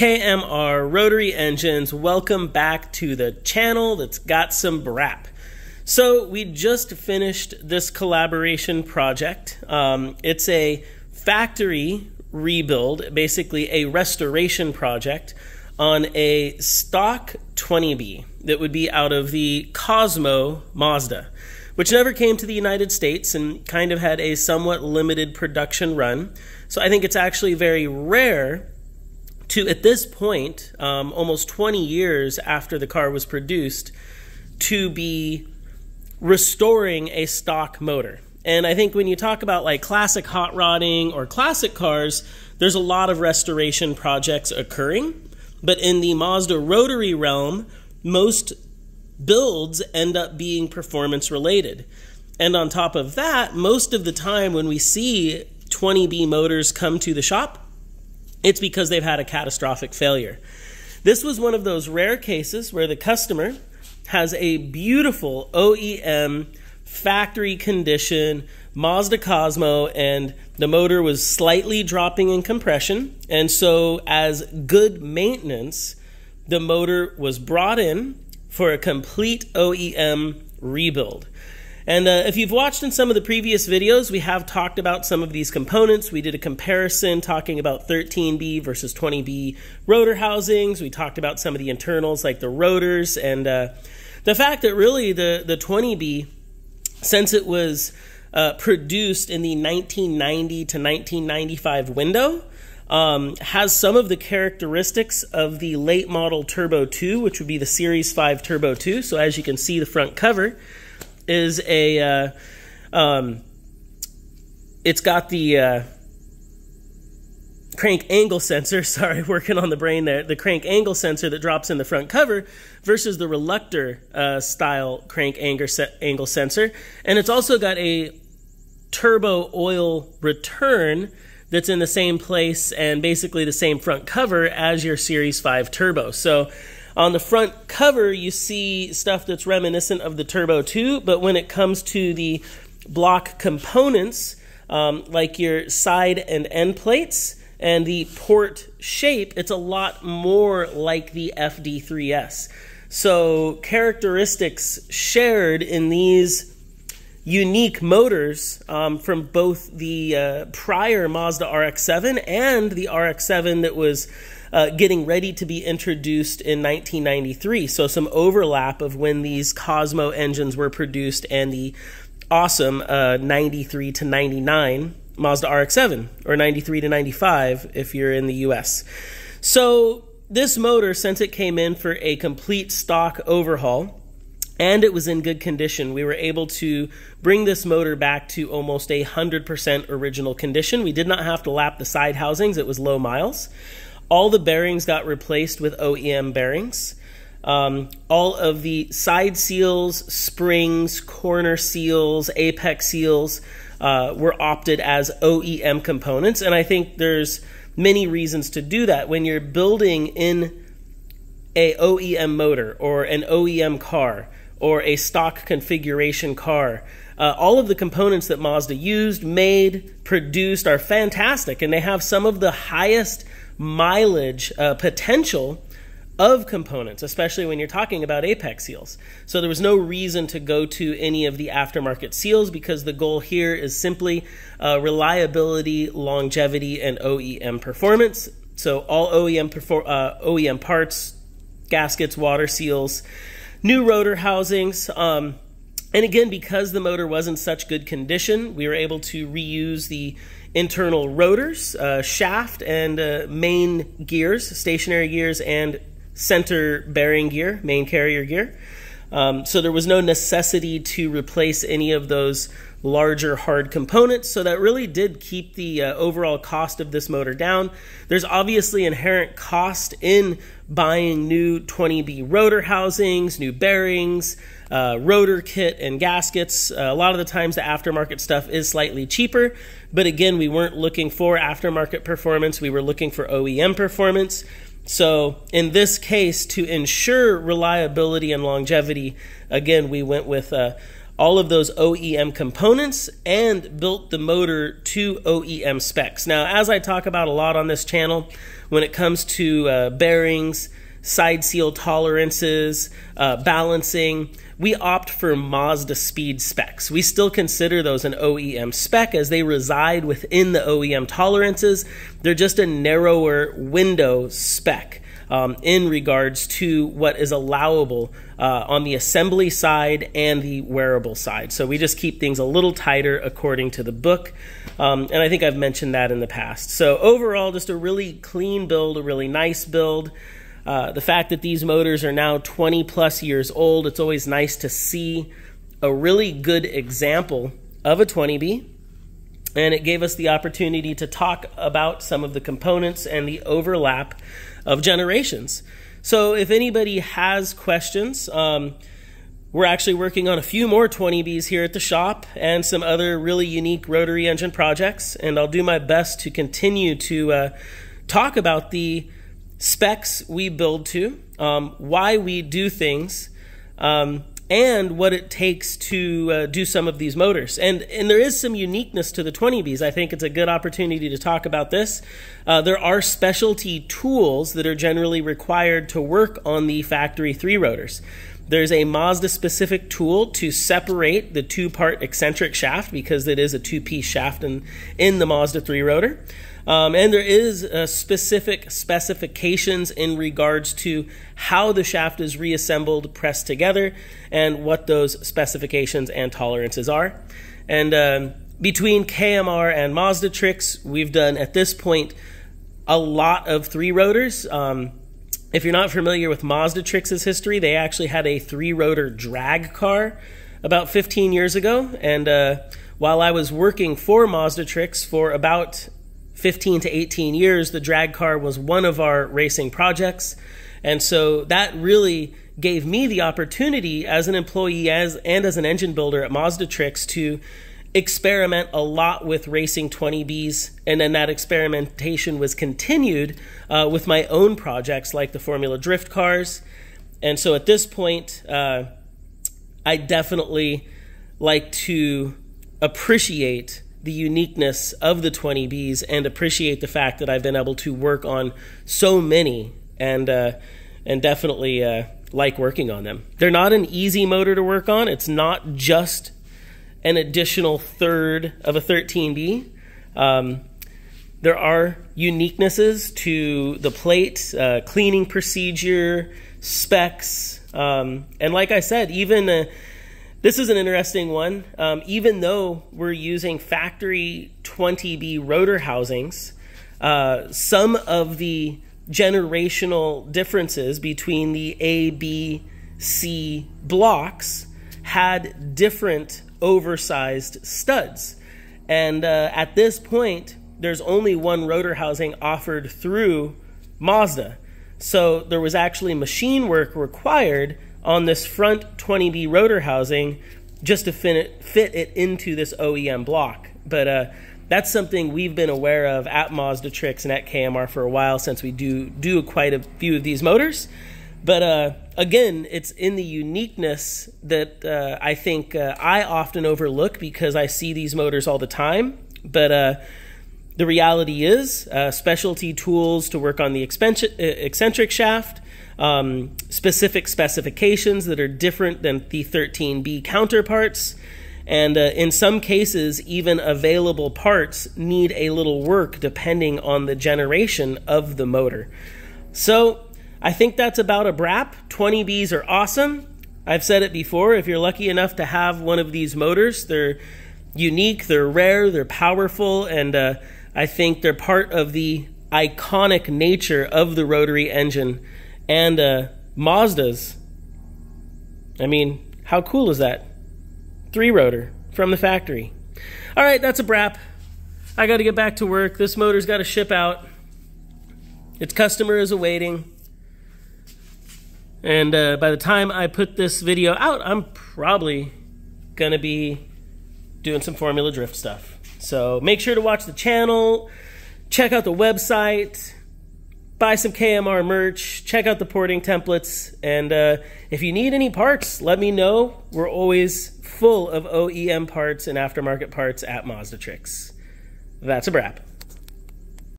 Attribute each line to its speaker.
Speaker 1: KMR Rotary Engines. Welcome back to the channel that's got some brap. So, we just finished this collaboration project. Um, it's a factory rebuild, basically a restoration project on a stock 20B that would be out of the Cosmo Mazda which never came to the United States and kind of had a somewhat limited production run. So I think it's actually very rare to, at this point, um, almost 20 years after the car was produced, to be restoring a stock motor. And I think when you talk about like classic hot rodding or classic cars, there's a lot of restoration projects occurring. But in the Mazda rotary realm, most builds end up being performance related. And on top of that, most of the time when we see 20B motors come to the shop, it's because they've had a catastrophic failure. This was one of those rare cases where the customer has a beautiful OEM factory condition Mazda Cosmo, and the motor was slightly dropping in compression. And so, as good maintenance, the motor was brought in for a complete OEM rebuild. And uh, if you've watched in some of the previous videos, we have talked about some of these components. We did a comparison talking about 13B versus 20B rotor housings. We talked about some of the internals like the rotors and uh, the fact that really the, the 20B, since it was uh, produced in the 1990 to 1995 window, um, has some of the characteristics of the late model Turbo 2, which would be the Series 5 Turbo 2. So as you can see, the front cover is a, uh, um, it's got the uh, crank angle sensor, sorry, working on the brain there, the crank angle sensor that drops in the front cover versus the reluctor uh, style crank angle sensor. And it's also got a turbo oil return that's in the same place and basically the same front cover as your Series 5 Turbo. So on the front cover, you see stuff that's reminiscent of the Turbo 2, but when it comes to the block components, um, like your side and end plates and the port shape, it's a lot more like the FD3S. So, characteristics shared in these unique motors um, from both the uh, prior Mazda RX-7 and the RX-7 that was uh, getting ready to be introduced in 1993. So some overlap of when these Cosmo engines were produced and the awesome uh, 93 to 99 Mazda RX-7 or 93 to 95 if you're in the US. So this motor, since it came in for a complete stock overhaul, and it was in good condition. We were able to bring this motor back to almost a 100% original condition. We did not have to lap the side housings, it was low miles. All the bearings got replaced with OEM bearings. Um, all of the side seals, springs, corner seals, apex seals uh, were opted as OEM components, and I think there's many reasons to do that. When you're building in a OEM motor or an OEM car, or a stock configuration car. Uh, all of the components that Mazda used, made, produced are fantastic, and they have some of the highest mileage uh, potential of components, especially when you're talking about apex seals. So there was no reason to go to any of the aftermarket seals because the goal here is simply uh, reliability, longevity, and OEM performance. So all OEM, uh, OEM parts, gaskets, water seals, new rotor housings. Um, and again, because the motor was in such good condition, we were able to reuse the internal rotors, uh, shaft, and uh, main gears, stationary gears, and center bearing gear, main carrier gear. Um, so there was no necessity to replace any of those larger hard components. So that really did keep the uh, overall cost of this motor down. There's obviously inherent cost in buying new 20B rotor housings, new bearings, uh, rotor kit, and gaskets. Uh, a lot of the times the aftermarket stuff is slightly cheaper. But again, we weren't looking for aftermarket performance, we were looking for OEM performance. So, in this case, to ensure reliability and longevity, again, we went with uh, all of those OEM components and built the motor to OEM specs. Now, as I talk about a lot on this channel, when it comes to uh, bearings, side seal tolerances, uh, balancing, we opt for Mazdaspeed specs. We still consider those an OEM spec as they reside within the OEM tolerances. They're just a narrower window spec um, in regards to what is allowable uh, on the assembly side and the wearable side. So we just keep things a little tighter according to the book. Um, and I think I've mentioned that in the past. So overall, just a really clean build, a really nice build. Uh, the fact that these motors are now 20 plus years old, it's always nice to see a really good example of a 20B. And it gave us the opportunity to talk about some of the components and the overlap of generations. So if anybody has questions, um, we're actually working on a few more 20Bs here at the shop and some other really unique rotary engine projects. And I'll do my best to continue to uh, talk about the specs we build to, um, why we do things, um, and what it takes to uh, do some of these motors. And and there is some uniqueness to the 20Bs. I think it's a good opportunity to talk about this. Uh, there are specialty tools that are generally required to work on the factory three rotors. There's a Mazda specific tool to separate the two part eccentric shaft because it is a two piece shaft in, in the Mazda 3 rotor. Um, and there is uh, specific specifications in regards to how the shaft is reassembled, pressed together, and what those specifications and tolerances are. And um, between KMR and Mazdatrix, we've done at this point a lot of three rotors. Um, if you're not familiar with Mazdatrix' history, they actually had a three rotor drag car about 15 years ago. And uh, while I was working for Mazdatrix for about 15 to 18 years, the drag car was one of our racing projects. And so that really gave me the opportunity as an employee as and as an engine builder at Mazdatrix to experiment a lot with racing 20Bs. And then that experimentation was continued uh, with my own projects like the Formula Drift cars. And so at this point, uh, I definitely like to appreciate the uniqueness of the 20Bs and appreciate the fact that I've been able to work on so many and uh, and definitely uh, like working on them. They're not an easy motor to work on. It's not just an additional third of a 13B. Um, there are uniquenesses to the plate, uh, cleaning procedure, specs, um, and like I said, even uh, this is an interesting one. Um, even though we're using factory 20B rotor housings, uh, some of the generational differences between the A, B, C blocks had different oversized studs. And uh, at this point, there's only one rotor housing offered through Mazda. So there was actually machine work required on this front 20B rotor housing just to fit it, fit it into this OEM block. But uh, that's something we've been aware of at Mazdatrix and at KMR for a while since we do do quite a few of these motors. But uh, again, it's in the uniqueness that uh, I think uh, I often overlook because I see these motors all the time. But uh, the reality is, uh, specialty tools to work on the eccentric shaft, um, specific specifications that are different than the 13B counterparts. And uh, in some cases, even available parts need a little work depending on the generation of the motor. So I think that's about a wrap. 20Bs are awesome. I've said it before. If you're lucky enough to have one of these motors, they're unique, they're rare, they're powerful, and uh, I think they're part of the iconic nature of the rotary engine and uh, Mazdas. I mean, how cool is that? Three rotor from the factory. All right, that's a wrap. I got to get back to work. This motor's got to ship out. Its customer is awaiting. And uh, by the time I put this video out, I'm probably going to be doing some Formula Drift stuff. So make sure to watch the channel, check out the website, buy some KMR merch, check out the porting templates, and uh, if you need any parts, let me know. We're always full of OEM parts and aftermarket parts at Mazdatrix. That's a wrap.